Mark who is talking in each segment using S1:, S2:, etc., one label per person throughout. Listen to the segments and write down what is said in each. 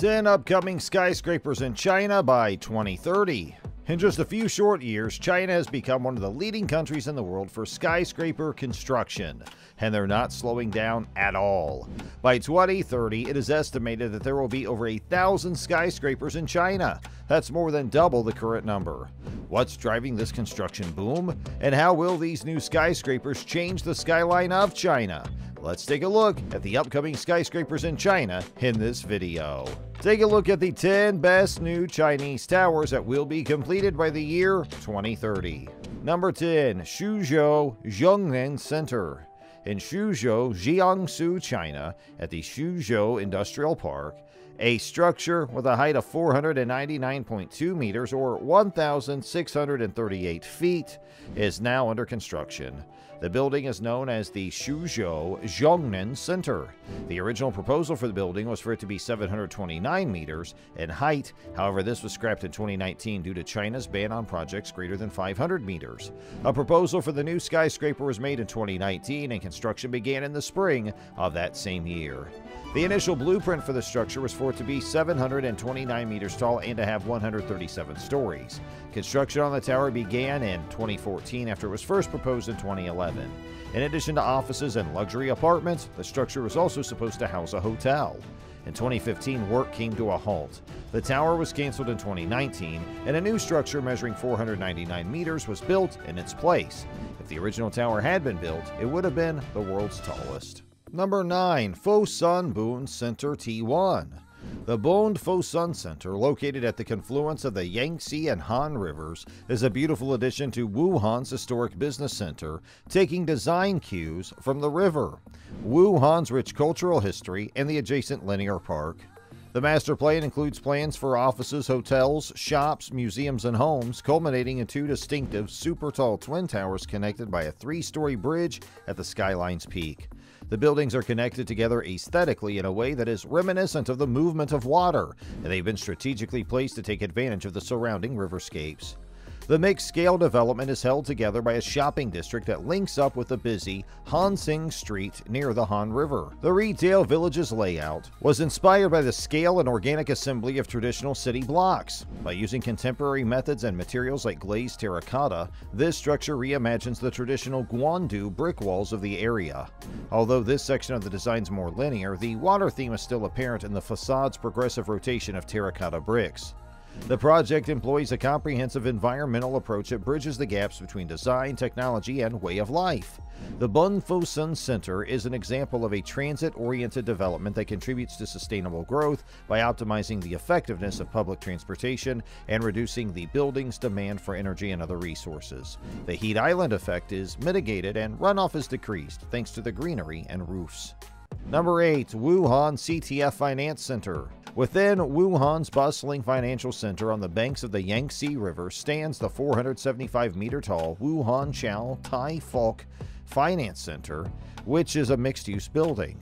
S1: 10 upcoming skyscrapers in China by 2030. In just a few short years, China has become one of the leading countries in the world for skyscraper construction, and they're not slowing down at all. By 2030, it is estimated that there will be over a thousand skyscrapers in China. That's more than double the current number. What's driving this construction boom? And how will these new skyscrapers change the skyline of China? Let's take a look at the upcoming skyscrapers in China in this video. Take a look at the 10 best new Chinese towers that will be completed by the year 2030. Number 10, Suzhou Zhongnan Center. In Suzhou, Jiangsu, China, at the Suzhou Industrial Park, a structure with a height of 499.2 meters or 1,638 feet is now under construction. The building is known as the Suzhou Zhongnan Center. The original proposal for the building was for it to be 729 meters in height. However, this was scrapped in 2019 due to China's ban on projects greater than 500 meters. A proposal for the new skyscraper was made in 2019 and construction began in the spring of that same year. The initial blueprint for the structure was for it to be 729 meters tall and to have 137 stories. Construction on the tower began in 2014 after it was first proposed in 2011. In addition to offices and luxury apartments, the structure was also supposed to house a hotel. In 2015, work came to a halt. The tower was canceled in 2019, and a new structure measuring 499 meters was built in its place. If the original tower had been built, it would have been the world's tallest. Number 9. Fosun Bund Center T1. The Bund Fosun Center, located at the confluence of the Yangtze and Han rivers, is a beautiful addition to Wuhan's historic business center, taking design cues from the river, Wuhan's rich cultural history, and the adjacent linear park. The master plan includes plans for offices, hotels, shops, museums, and homes, culminating in two distinctive, super tall twin towers connected by a three story bridge at the skyline's peak. The buildings are connected together aesthetically in a way that is reminiscent of the movement of water, and they've been strategically placed to take advantage of the surrounding riverscapes. The mixed scale development is held together by a shopping district that links up with the busy Hanzheng Street near the Han River. The retail village's layout was inspired by the scale and organic assembly of traditional city blocks. By using contemporary methods and materials like glazed terracotta, this structure reimagines the traditional Guandu brick walls of the area. Although this section of the design is more linear, the water theme is still apparent in the facade's progressive rotation of terracotta bricks. The project employs a comprehensive environmental approach that bridges the gaps between design, technology, and way of life. The Bund Fosun Center is an example of a transit oriented development that contributes to sustainable growth by optimizing the effectiveness of public transportation and reducing the building's demand for energy and other resources. The heat island effect is mitigated and runoff is decreased thanks to the greenery and roofs. Number 8. Wuhan CTF Finance Center. Within Wuhan's bustling financial center on the banks of the Yangtze River stands the 475 meter tall Wuhan Chow Tai Fook Finance Center, which is a mixed use building.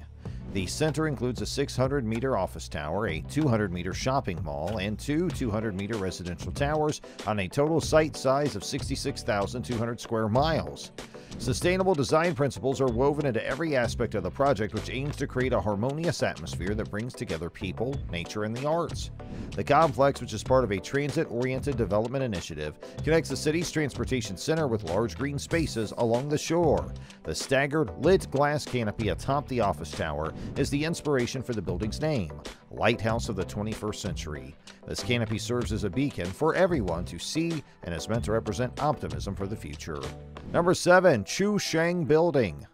S1: The center includes a 600 meter office tower, a 200 meter shopping mall, and two 200 meter residential towers on a total site size of 66,200 square miles. Sustainable design principles are woven into every aspect of the project, which aims to create a harmonious atmosphere that brings together people, nature, and the arts. The complex, which is part of a transit oriented development initiative, connects the city's transportation center with large green spaces along the shore. The staggered, lit glass canopy atop the office tower is the inspiration for the building's name, Lighthouse of the 21st Century. This canopy serves as a beacon for everyone to see and is meant to represent optimism for the future. Number 7. Chu Sheng Building.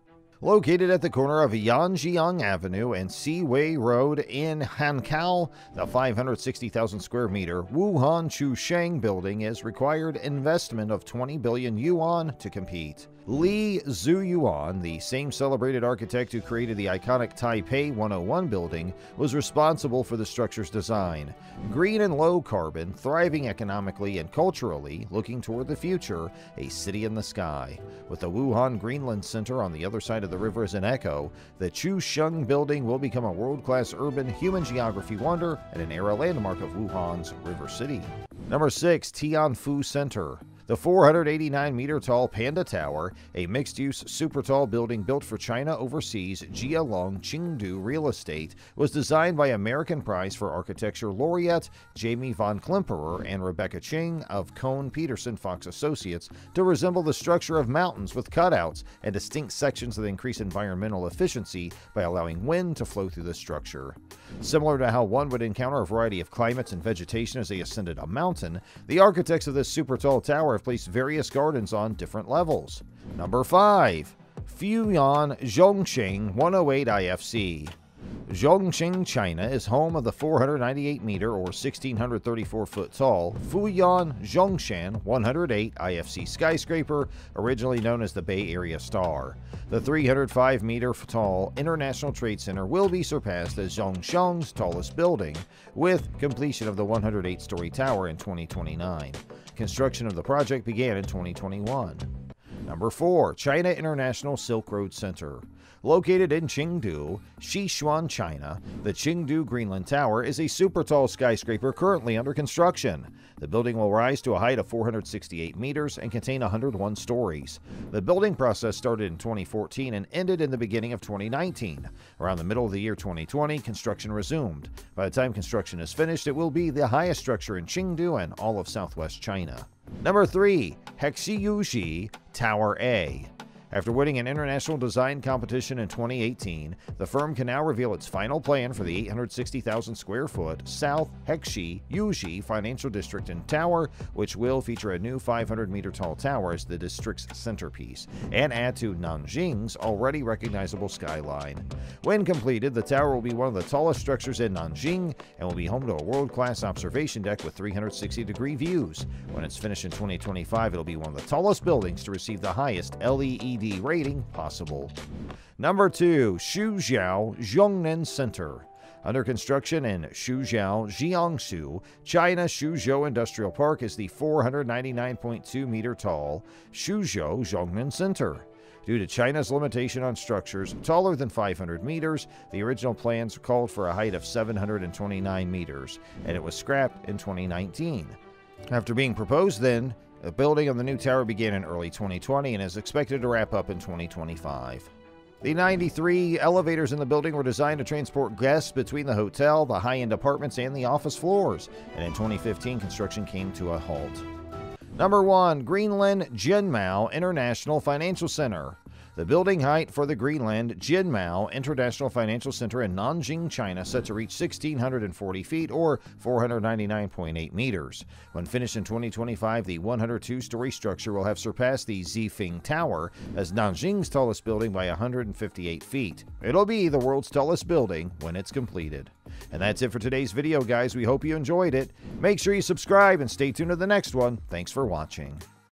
S1: Located at the corner of Yanjiang Avenue and Seaway Road in Hankou, the 560,000 square meter Wuhan Chu Sheng building is required investment of 20 billion yuan to compete. Li Zuyuan, the same celebrated architect who created the iconic Taipei 101 building, was responsible for the structure's design. Green and low carbon, thriving economically and culturally, looking toward the future, a city in the sky. With the Wuhan Greenland Center on the other side of the river as an echo, the Chu Sheng building will become a world class urban human geography wonder and an era landmark of Wuhan's River City. Number 6. Tianfu Center. The 489 meter tall Panda Tower, a mixed use super tall building built for China Overseas Jialong Chengdu Real Estate, was designed by American Prize for Architecture laureate Jamie von Klemperer and Rebecca Ching of Kohn Pedersen Fox Associates to resemble the structure of mountains with cutouts and distinct sections that increase environmental efficiency by allowing wind to flow through the structure. Similar to how one would encounter a variety of climates and vegetation as they ascended a mountain, the architects of this super tall tower have placed various gardens on different levels. Number 5. Fuyuan Zhongshan 108 IFC. Zhongshan, China is home of the 498 meter or 1634 foot tall Fuyuan Zhongshan 108 IFC skyscraper, originally known as the Bay Area Star. The 305 meter tall International Trade Center will be surpassed as Zhongshan's tallest building, with completion of the 108 story tower in 2029. Construction of the project began in 2021. Number 4. China International Silk Road Center. Located in Chengdu, Sichuan, China, the Chengdu Greenland Tower is a super tall skyscraper currently under construction. The building will rise to a height of 468 meters and contain 101 stories. The building process started in 2014 and ended in the beginning of 2019. Around the middle of the year 2020, construction resumed. By the time construction is finished, it will be the highest structure in Chengdu and all of southwest China. Number 3. Hexiyuji Tower A. After winning an international design competition in 2018, the firm can now reveal its final plan for the 860,000 square foot South Hexi Yuji Financial District and Tower, which will feature a new 500 meter tall tower as the district's centerpiece and add to Nanjing's already recognizable skyline. When completed, the tower will be one of the tallest structures in Nanjing and will be home to a world class observation deck with 360 degree views. When it's finished in 2025, it'll be one of the tallest buildings to receive the highest Rating possible. Number 2. Suzhou Zhongnan Center. Under construction in Suzhou, Jiangsu, China, Suzhou Industrial Park is the 499.2 meter tall Suzhou Zhongnan Center. Due to China's limitation on structures taller than 500 meters, the original plans called for a height of 729 meters, and it was scrapped in 2019. After being proposed then, the building of the new tower began in early 2020 and is expected to wrap up in 2025. The 93 elevators in the building were designed to transport guests between the hotel, the high end apartments, and the office floors, and in 2015, construction came to a halt. Number 1 Greenland Jinmao International Financial Center. The building height for the Greenland Jinmao International Financial Center in Nanjing, China, set to reach 1,640 feet or 499.8 meters. When finished in 2025, the 102 story structure will have surpassed the Zifeng Tower as Nanjing's tallest building by 158 feet. It'll be the world's tallest building when it's completed. And that's it for today's video, guys. We hope you enjoyed it. Make sure you subscribe and stay tuned to the next one. Thanks for watching.